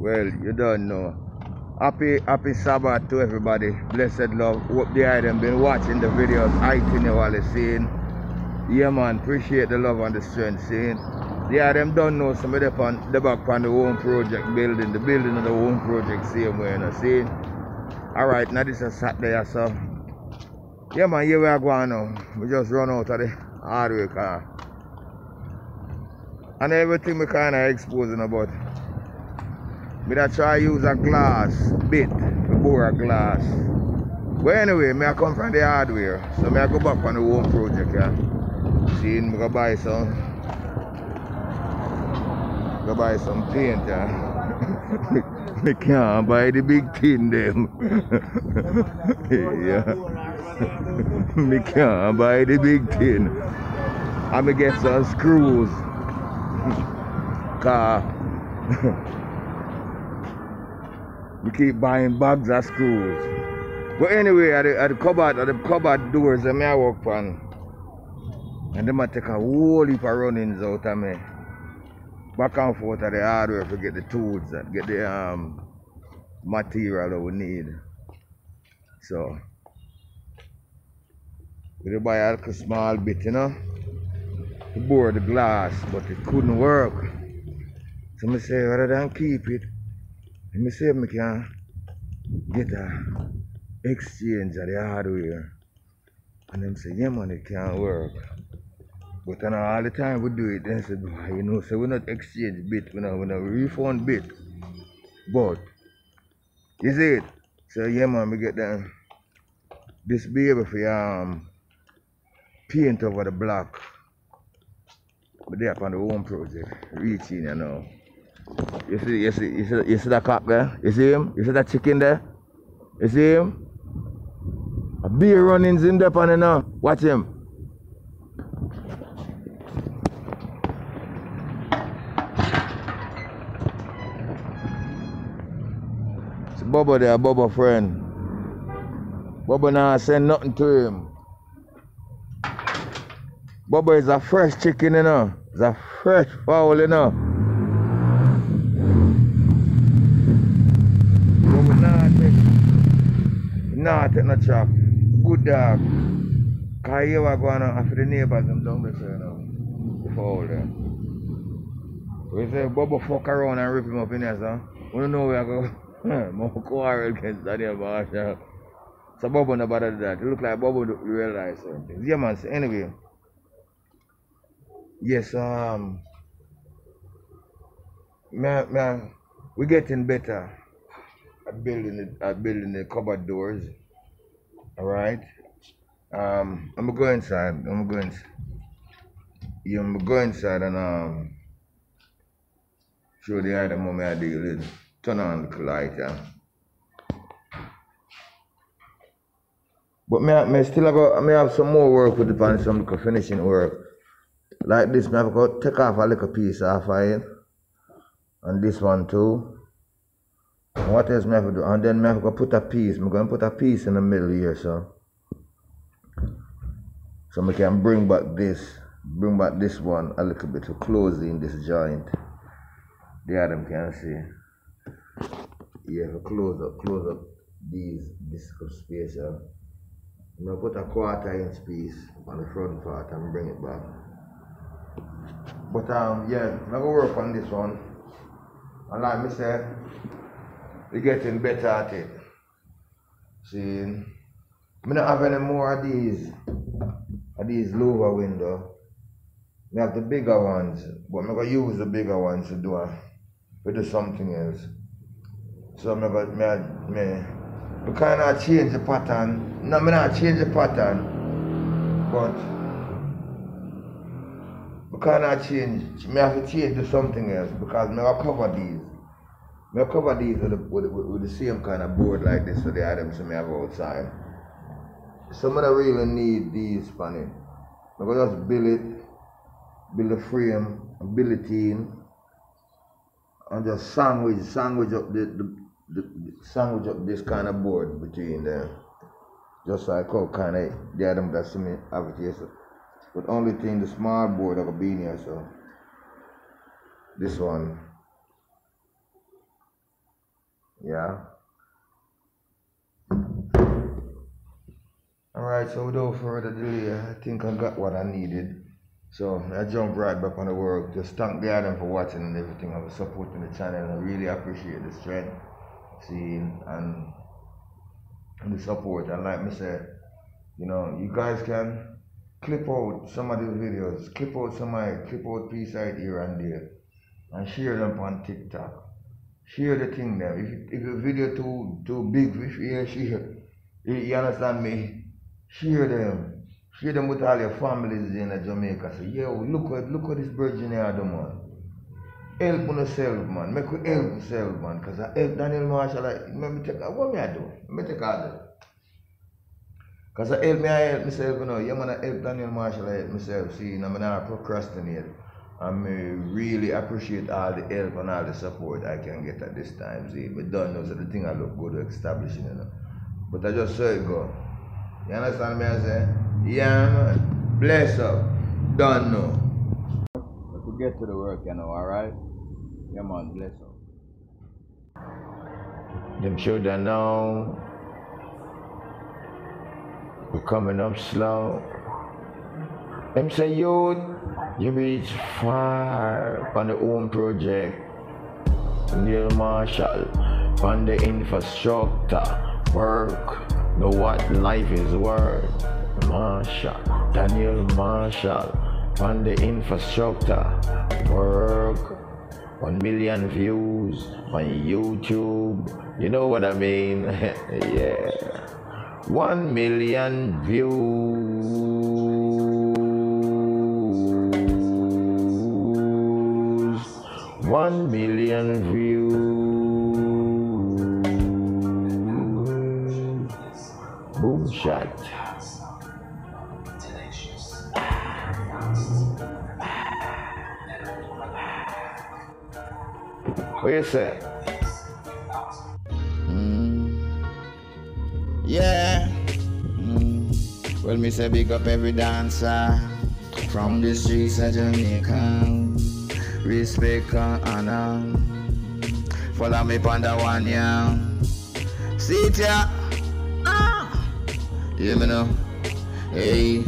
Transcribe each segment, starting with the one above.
Well, you don't know. Happy happy Sabbath to everybody. Blessed love. Hope the item been watching the videos. I you all seeing. Yeah man, appreciate the love and the strength seeing. Yeah, them don't know some of them on the back on the home project building, the building of the home project same way, you know, see? Alright, now this is Saturday, so yeah man, here we are going now. We just run out of the hardware ah. car. And everything we kinda exposing about. Me that try use a glass bit to bore a glass. But anyway, me I come from the hardware. So me I go back on the home project, yeah. See, me go buy some go buy some paint, yeah. me can't buy the big tin them. yeah. me can't buy the big tin. I me get some screws. Car. We keep buying bags of screws. But anyway, at the, at the cupboard, at the cupboard doors, I may I work on. And them a take a whole heap of runnings out of me. Back and forth at the hardware to get the tools that get the um material that we need. So we buy a small bit, you know, to bore the glass, but it couldn't work. So I say rather than keep it, let me see if I can get a exchange of the hardware. And them say, yeah man, it can't work. But then all the time we do it, then say, "Boy, you know, so we not exchange bit, we not, we not refund bit. But, you see it? So yeah man, we get them, this baby for um, paint over the block. But they up on the home project, reaching, you know. You see, you see, you see, you see that cock there? You see him? You see that chicken there? You see him? A beer runnings in there, pan, you know. Watch him. It's Bubba there, Bubba friend. Bubba now send nothing to him. Bubba is a fresh chicken, you know. It's a fresh fowl, you know. Bubba nah take, nah take no chop. Good dog. Cause you are going after the neighbors them down there, you know. Fowl there. We say Bubba fuck around and rip him up in there, so. We don't know where I go. More quarrel against that there, Barsha. So Bubba no bother that. It look like do realize things. Yeah man, so anyway. Yes, um man, man, we're getting better at building the at building the cupboard doors. Alright. Um I'm gonna go inside. I'm gonna go inside. Yeah, I'm gonna go inside and um show the item what I deal with. Turn on the light, yeah. But me, me still have, got, me have some more work with the pan, some little finishing work. Like this, me have to take off a little piece off of it. And this one too. What else to do? And then to put a piece. I'm going to put a piece in the middle here, so. So we can bring back this, bring back this one a little bit to close in this joint. The other can see. Yeah, close up, close up these, this space here. I'm gonna put a quarter inch piece on the front part and bring it back. But um yeah, I'm gonna work on this one. And like me said, we're getting better at it. See, I don't have any more of these of these lower window. We have the bigger ones, but I'm gonna use the bigger ones to do a, to do something else. So I'm gonna me, me, we kind of change the pattern. No, me not change the pattern, but we kind of change. Me have to change to something else because me have cover these. Have cover these with with, with the same kind of board like this for the items me have outside. Some of them really need these for it. I go just build it, build a frame, build it in, and just sandwich, sandwich up the, the, the, the sandwich up this kind of board between them. Just like how kind of the item that me have it here. So. But only thing the small board that could be here, so this one. Yeah. Alright, so without further delay, I think I got what I needed. So I jump right back on the work. Just thank God for watching and everything and for supporting the channel. I really appreciate the strength, seeing and, the support. And like me said, you know, you guys can clip out some of the videos, clip out some of clip out piece right here and there, and share them on TikTok. Share the thing now. If if a video too too big, if you share, you understand me? Share them. Share them with all your families in Jamaica. Say, yo, look at look at this virgin here man. Help on yourself, man. Make we help yourself, man. Because I help Daniel Marshall. I, me take, what me I do? Me take all that. Because I help me, I help myself, you know. Yeah, man, help Daniel Marshall, I help myself. See, I'm not procrastinate. I really appreciate all the help and all the support I can get at this time. See, but don't know, so the thing I look good at establishing, you know. But I just saw it go. You understand me? I say, yeah, man. Bless up. Don't know. But to get to the work, you know, alright? Yeah, man, bless up. Them children now, we're coming up slow. Them say, youth, you reach far on the home project. Neil Marshall, on the infrastructure, work, know what life is worth. Marshall, Daniel Marshall, on the infrastructure, work, one million views on YouTube. You know what I mean? yeah. One million views. One million views. Boom shot. What you say? Yeah. Mm. Well, me say big up every dancer from the streets of Jamaica. Respect and honor. Follow me on the one, yeah. See yeah. Ah. Me know. Hey.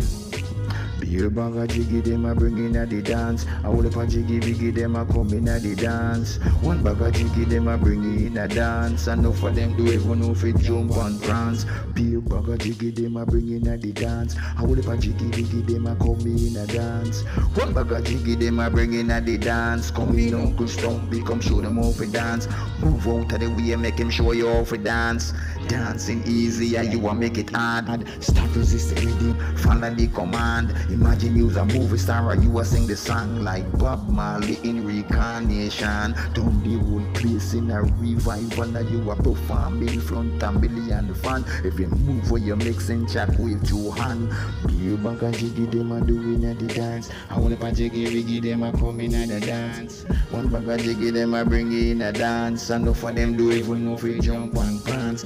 Beer bag a jiggy them a bring in a the dance. A whole heap a jiggy biggy them a come in a the dance. One bag a jiggy them a bring in a dance. And no for them do even know fit jump and prance. Beer bag a jiggy them a bring in a the dance. A whole heap a jiggy biggy them a come in a dance. One bag a jiggy them a bring in a the dance. Come in Uncle Stumpy, come show them how to dance. Move out of the way, make him show you how to dance. Dancing easy, and you a make it hard. Stop resisting follow the command. Imagine you's a movie star and you a sing the song like Bob Marley in reincarnation. The whole place in a revival and you a perform in front of million fan. If you move where you're mixing chat with your hand. Beer bank and jiggy them a doing at the dance. I want a jiggy riggy them a coming at the dance. One of jiggy them a bring in a dance. And no for them do even know if you jump and prance.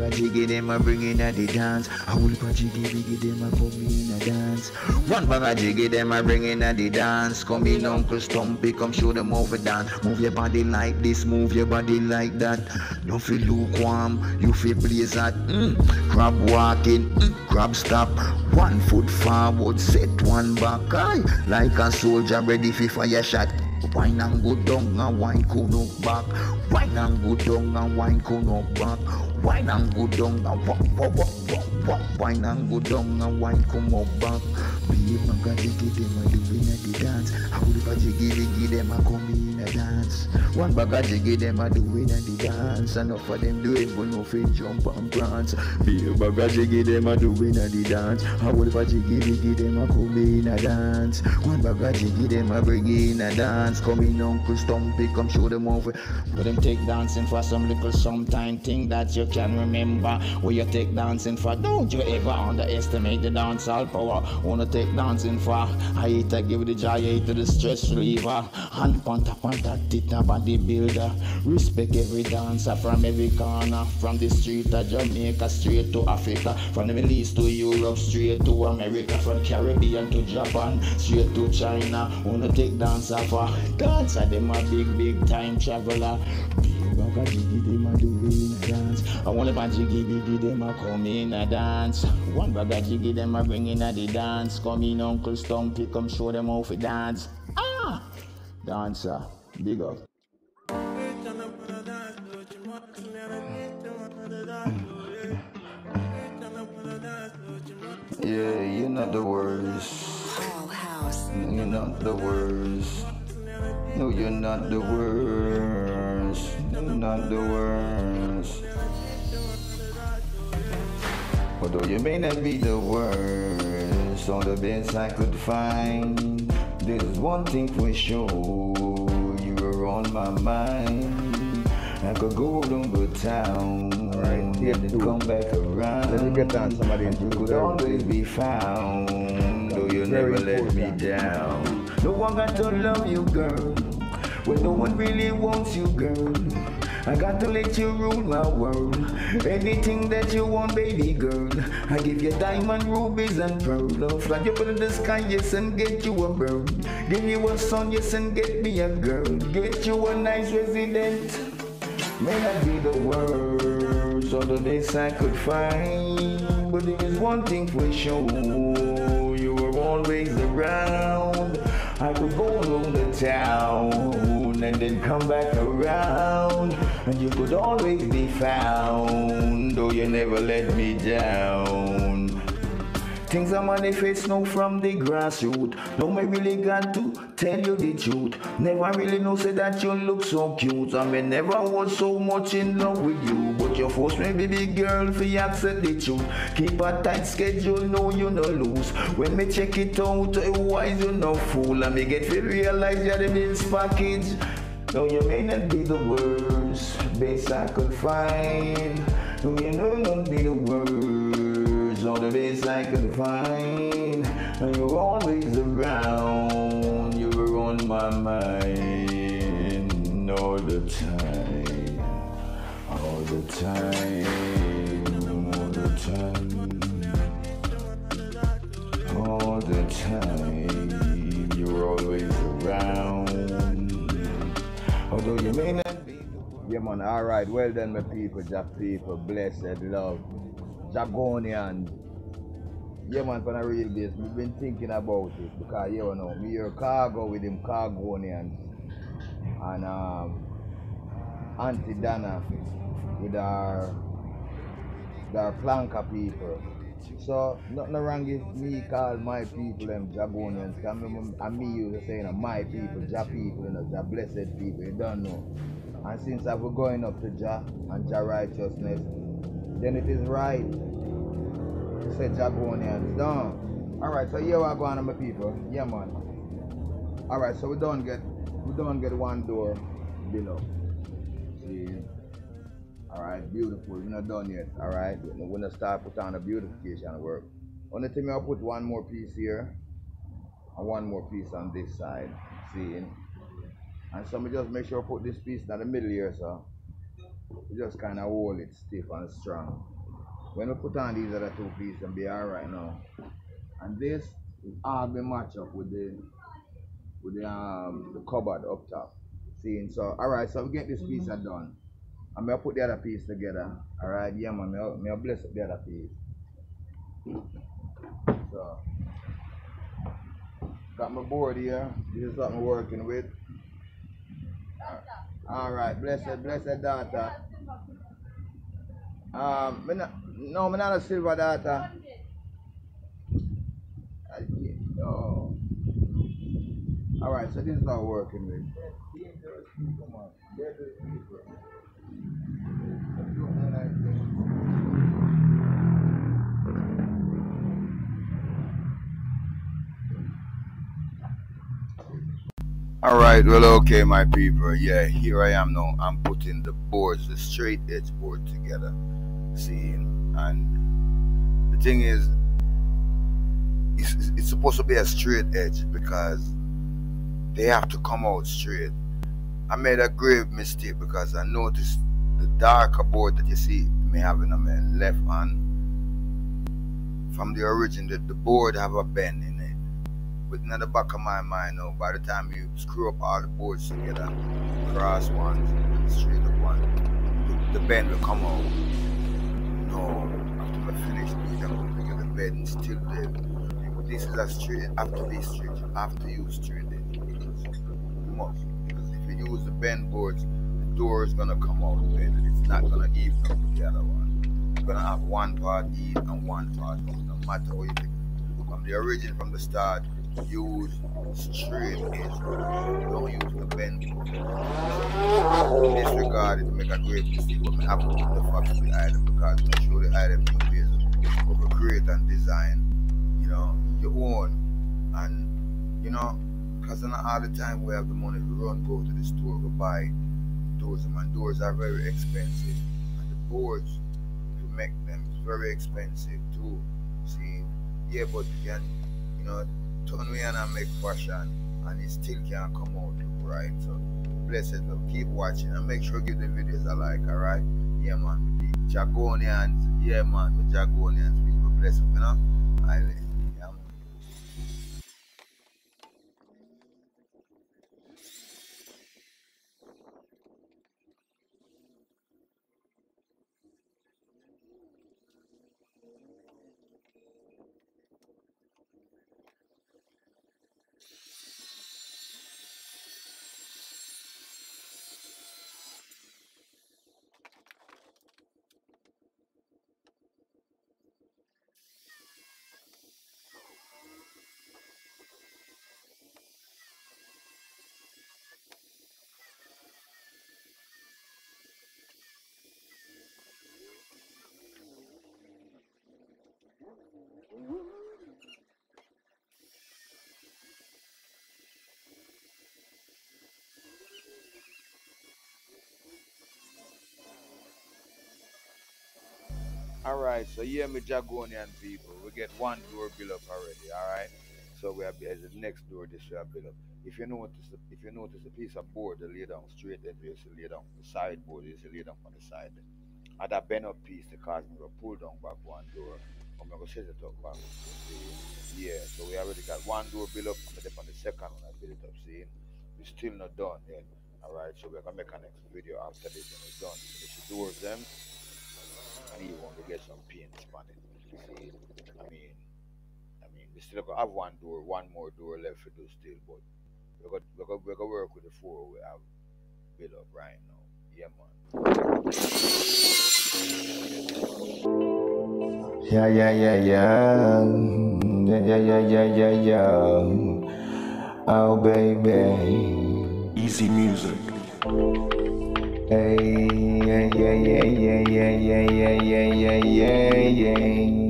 And jiggy them a bring in at the dance. I want a jiggy riggy them a coming in a dance. One bag of jiggy them a bring in at the dance. Come in Uncle Stumpy, come show them how to dance. Move your body like this, move your body like that. Don't feel lukewarm, you feel blaze at. Mm. Crab walking, mm. crab stop. One foot forward, set one back. Aye. Like a soldier ready for fire shot. Wine and go down and wine come up back. Wine and go down and wine come up back. Wine and go down and walk, walk, walk, walk, walk. Wine and go down and wine come up back. Be a man jiggy them a doing a the dance. How the jiggy jiggy them a come in a dance. One bag of jiggy them a doing a the dance. Enough of them do even no fit jump and prance. Be a bag of jiggy them a doing a the dance. How the jiggy jiggy them a come in a dance. One bag of jiggy them a bring in a dance. Come in Uncle Stumpy, come show them over. But them take dancing for some little sometime thing that you can remember. Where you take dancing for, don't you ever underestimate the dancehall power. Wanna take dancing for, I hate to give the joy, I hate to the stress reliever. Hand panta panta tita body builder. Respect every dancer from every corner. From the street of Jamaica straight to Africa. From the Middle East to Europe straight to America. From Caribbean to Japan straight to China. Wanna take dancer for, dancer them a big big time traveler. Big bag jiggy them a do. I want a them a come in a dance. One bag jiggy them a bring in a the dance. Come in Uncle Stumpy, come show them how to dance. Ah, dancer, big up. Yeah, you're not the worst. You're not the worst. No, you're not the worst. You're not the worst. Although you may not be the worst, or the best I could find, there's one thing for sure, you were on my mind. I could go down the town, here and too. come back around. Let me get down somebody and you could always be found, though you never let me down. No one got to love you, girl, when no one really wants you, girl. I got to let you rule my world. Anything that you want, baby girl. I give you diamond, rubies, and pearl. I'll fly you up in the sky, yes, and get you a bird. Give you a son, yes, and get me a girl. Get you a nice resident. May not be the words or the best I could find, but there is one thing for sure. You were always around. I could go around the town and then come back around, and you could always be found, though you never let me down. Things I manifest now from the grassroots. No, me really got to tell you the truth. Never really know say that you look so cute. I mean, never was so much in love with you. But you force me, baby girl, for accept the truth. Keep a tight schedule, no, you no lose. When me check it out, eh, wise you no fool. And me get to realize you're the best package. No, you may not be the worst, best I could find. No, you know not be the worst, or the best I could find. And you're always around, you were on my mind all the time, all the time, all the time, all the time. You're always although you not be. Yeah, man. All right. Well done, my people, Jah people, blessed love, Jagonians. Yeah, man. For the real base, we've been thinking about it because you know, me here cargo with them Cargonians and um, Auntie Dana with our our Planka people. So nothing wrong if me call my people them Jagonians. I remember and me used to say, you my people, Jah people, you know, blessed people, you don't know. And since I was going up to Jah and Jah righteousness, then it is right to say Jagonians down. Alright, so here are going on my people. Yeah man. Alright, so we don't get we don't get one door below. See? Alright, beautiful. We're not done yet. Alright. We're gonna start put on the beautification work. Only thing I'll put one more piece here and one more piece on this side. See? And so we just make sure put this piece in the middle here, so we just kinda hold it stiff and strong. When we put on these other two pieces and be alright now. And this is all be match up with the with the um the cupboard up top. See, so alright, so we get this piece are done. I'm gonna put the other piece together. Alright, yeah man, I'll, I'll bless up the other piece. So got my board here. This is what I'm working with. Alright, blessed, blessed daughter. Um, not, no, me not a silver daughter. Uh, No. Alright, so this is I'm working with. Come on. Dangerous people. Let's do it like this. All right, well, okay, my people. Yeah, here I am now. I'm putting the boards, the straight edge board together. See, and the thing is, it's, it's supposed to be a straight edge because they have to come out straight. I made a grave mistake because I noticed the darker board that you see me having on my left hand from the origin that the board have a bend in it But in the back of my mind now, by the time you screw up all the boards together, cross ones, straight up one, the, the bend will come out. No, after I finish them, I'm gonna get the bend still there. This is a straight, after this straight, after you have to use straight it. You must. Because if you use the bend boards, the door is gonna come out bend and it's not gonna even up with the other one. You're gonna have one part in and one part out, no matter how you pick. From the origin, from the start, use straight edge. Don't use the bend. Disregard it to make a great mistake, but I have to the factory item because I show the item new ways of create and design, you know, your own. And, you know, because not all the time we have the money to run, go to the store, go buy doors. And doors are very expensive. And the boards, to make them, is very expensive too. See, yeah, but you can, you know, turn and make fashion and it still can't come out right. So bless it, love. Keep watching and make sure give the videos a like, alright? Yeah man, with the Jagonians, yeah man, the Jagonians, people bless them, you know? I yeah, man. Alright, so yeah, me Jagonian people, we get one door built up already, alright? So we have the next door this we have built up. If you notice if you notice a piece of board they lay down straight then used to lay down the sideboard, you to lay down on the side. And that bend up piece the cause me pull down back one door. Gonna back. Yeah, so we already got one door built up, I'm on the second one I built it up, see? we still not done yet. Alright, so we're gonna make a next video after this when it's done. Finish the doors them eh? and you want to get some paint on it. See, I mean, I mean, we still gonna have one door, one more door left to do still, but we got we got we got work with the four we have built up right now. Yeah, man. Yeah, yeah, yeah, yeah. Yeah, yeah, yeah, yeah, yeah, yeah. Oh, baby. Easy music. Hey, yeah, yeah, yeah, yeah, yeah, yeah, yeah, yeah, yeah, yeah,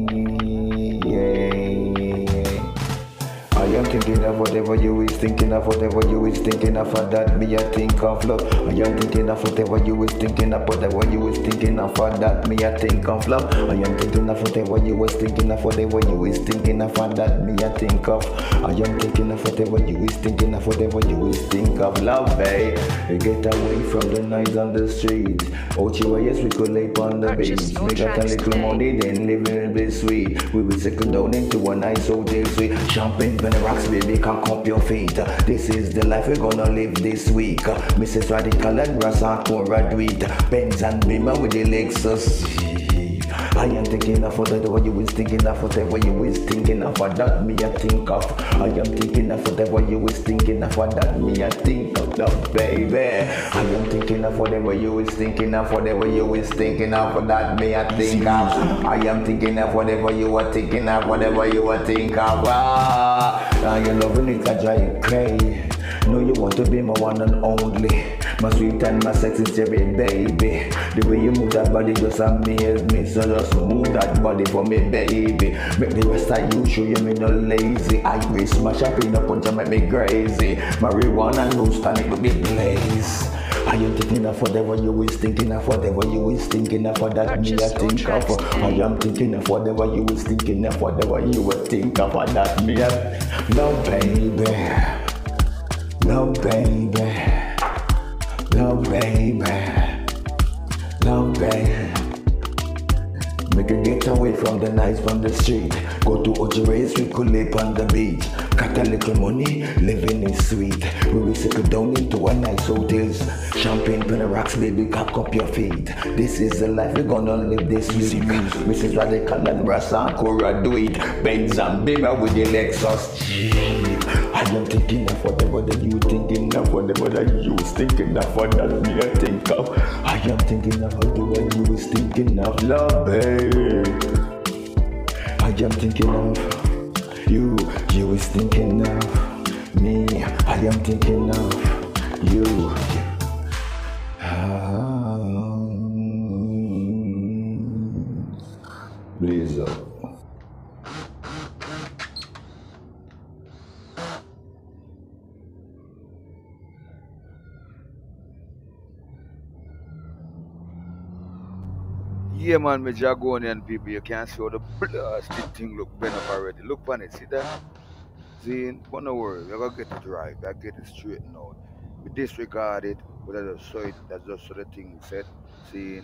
I am thinking of whatever you is thinking of, whatever you is thinking of, and that me I think of love. I am thinking of whatever you is thinking of, whatever you is thinking of, and that me I think of love. I am thinking of whatever you was thinking of, whatever you is thinking of, and that me I think of. I am thinking of whatever you is thinking of, whatever you is think of love, hey. Get away from the noise on the street. Out your way, yes, we could lay on the beach. Make out a little money, then live a little bit sweet. We will settle down into a nice hotel suite. Champagne, rocks, baby, can cup your feet. This is the life we're gonna live this week. Mrs. Radical and Rasa Cora Dweet. Benz and Beamer with the Lexus. I am thinking of whatever you is thinking of, whatever you is thinking of, that me I think of. I am thinking of whatever you is thinking of, that me I think of, love, baby. I am thinking of whatever you is thinking of, whatever you is thinking of, that me I think of. I am thinking of whatever you are thinking of, whatever you are think of. Ah, and you loving it, I drive you crazy. Know you want to be my one and only. My sweet and my sexy cherry baby. The way you move that body just amaze me. So just move that body for me, baby. Make the rest of you show you me no lazy. I will smash up in a punch and make me crazy. Marijuana and it will be blaze. I am thinking of whatever you is thinking of, whatever you is thinking of, that me I think of. I am thinking of whatever you is thinking of, whatever you would think of, that me love, baby. Love baby, love baby, love baby. Make you get away from the nights from the street. Go to Ojires, we could live on the beach. Got a little money, living is sweet. We will settle down into a nice hotels. Champagne, pen rocks, baby, cock up your feet. This is the life we're gonna live this week. Mrs. Radical and Brass and Cora do it. Benz and Beamer with the Lexus am thinking of whatever that you thinking of, whatever that you thinking of, what that me I think of. I am thinking of whatever you was thinking of, love, babe. I am thinking of you, you was thinking of me. I am thinking of you. Yeah, man, me Jagonian people, you can see how the blasted uh, thing look bent up already. Look on it, see that? See, but no worry, we're gonna get it right, I get it straightened out. We disregard it, but I just saw it, that's just so the thing said. See,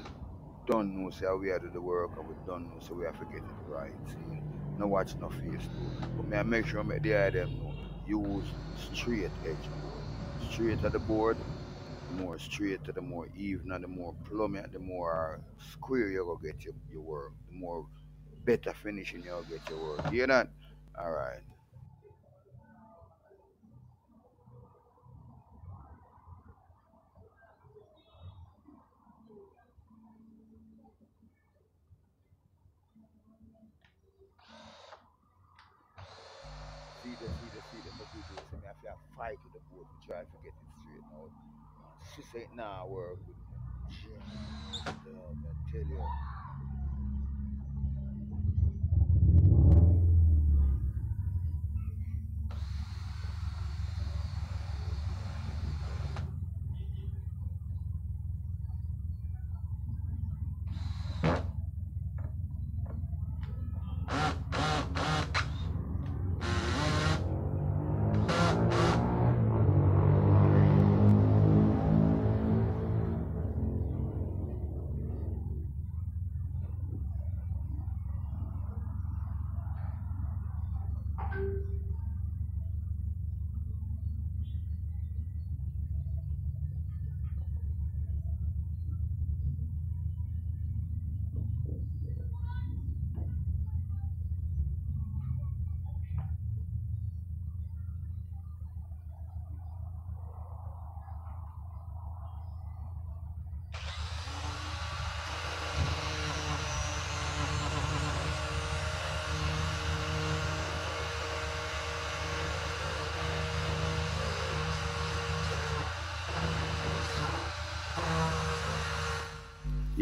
don't know, say how we are do the work, and we don't know, so we have to get it right. See, no watch no face. But may I make sure I make the idea know, use straight edge. Straight at the board, more straight, to the more even, and the more plummy, the more square you're going to get your, your work, the more better finishing you'll get your work. You hear that? Alright. See the see the see the but we do so me have to fight with the board to try to get it straight out. She say nah work with Jim. I tell you.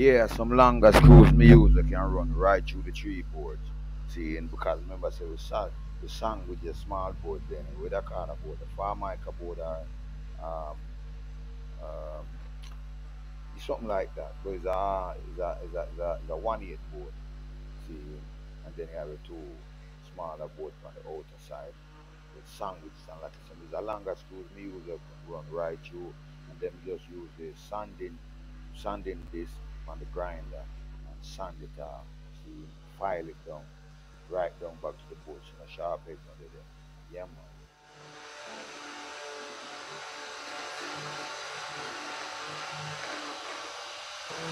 Yeah, some longer screws me use that can run right through the three boards. See, and because remember, said we sang, we sang with the small board then, with a corner board, the Formica board, or um, um, something like that. But it's a, it's a, it's a, a, a one eight board, see, and then you have a two smaller board on the outer side with sandwich and like I said, there's a longer use that run right through, and then just use the sanding, sanding this on the grinder and sand it off. See, file it down, right down back to the bush, and a sharp edge under there. Yeah, man.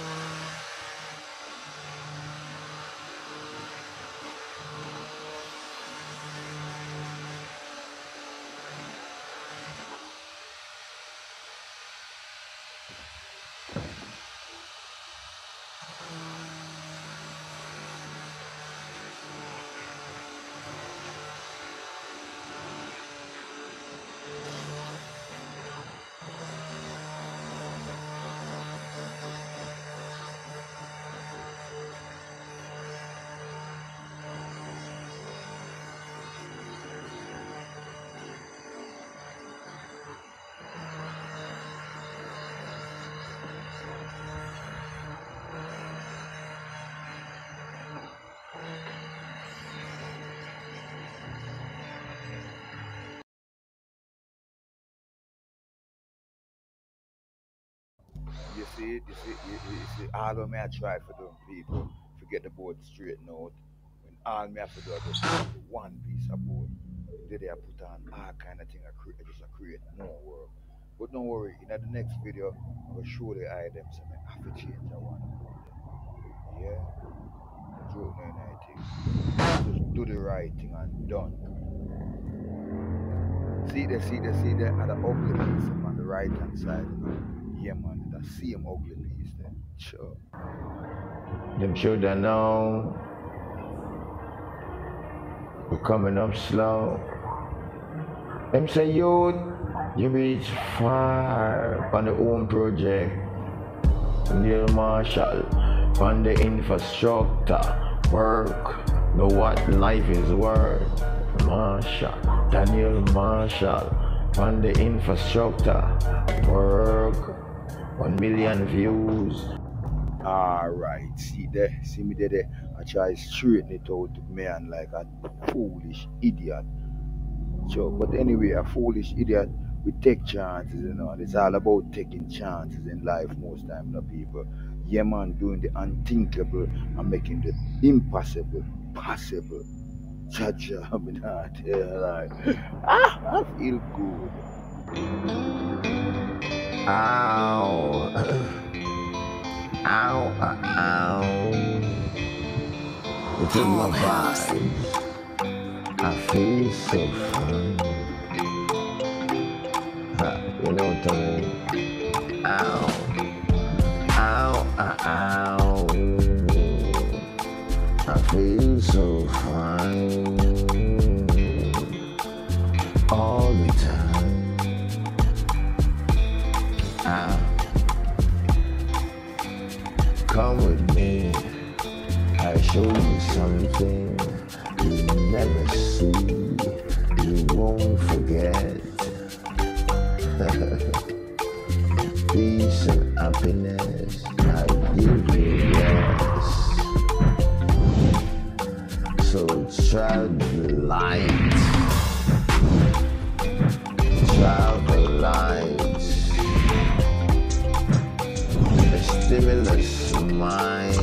You see, you see, you, you you see, all of me I try for them people to get the board straightened out. When all me have to do is just one piece of board. Then I put on all kind of thing I create just a create more work. But don't worry, in the next video I will show the items and I have to change that one. Yeah? Joke no anything. Just do the right thing and done. See there, see there, see there, at the ugly piece on the right hand side. You? Yeah man, that same ugly piece there. Sure. Them children now we're coming up slow. Them say, youth, you reach far on the own project. Neil Marshall on the infrastructure work. Know what life is worth. Marshall, Daniel Marshall on the infrastructure work. One million views. Alright, see there, see me there, there. I try straighten it out man like a foolish idiot. So, but anyway, a foolish idiot, we take chances, you know, it's all about taking chances in life most time, the people. Yeah, man, doing the unthinkable and making the impossible possible. Chacha, I'm tell you, like, ah, I feel good. Ow. Ow, uh, ow. It's in my vibe. I feel so fine. Ha, you know what I mean? Happiness. I give you yes. So tread light. Travel light. A stimulus mind.